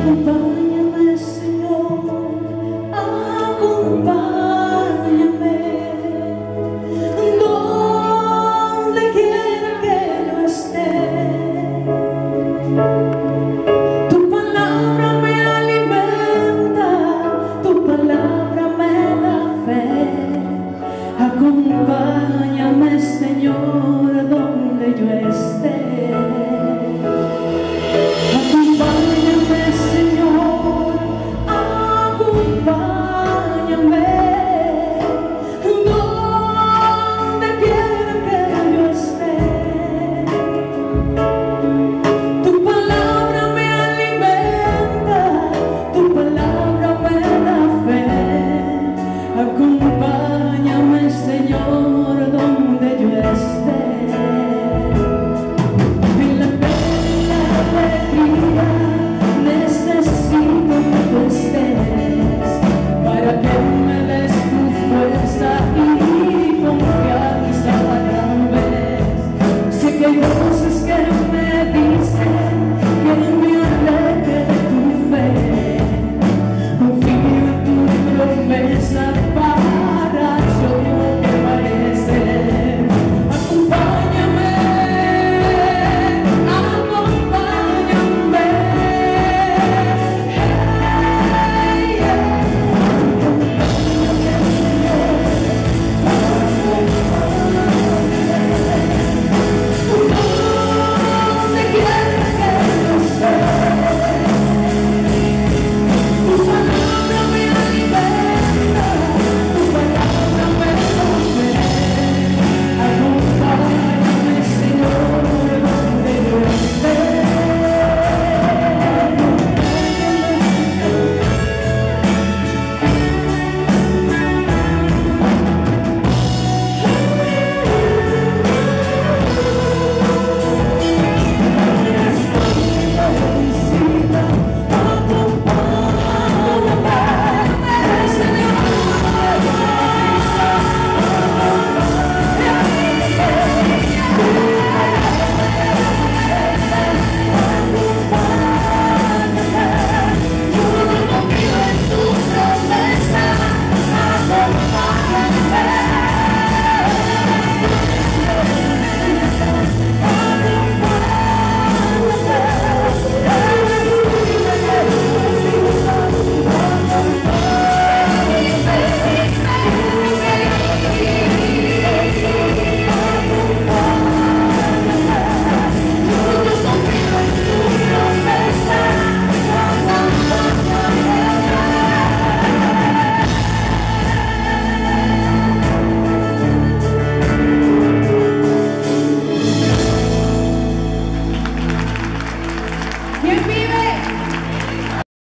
Pai. your man.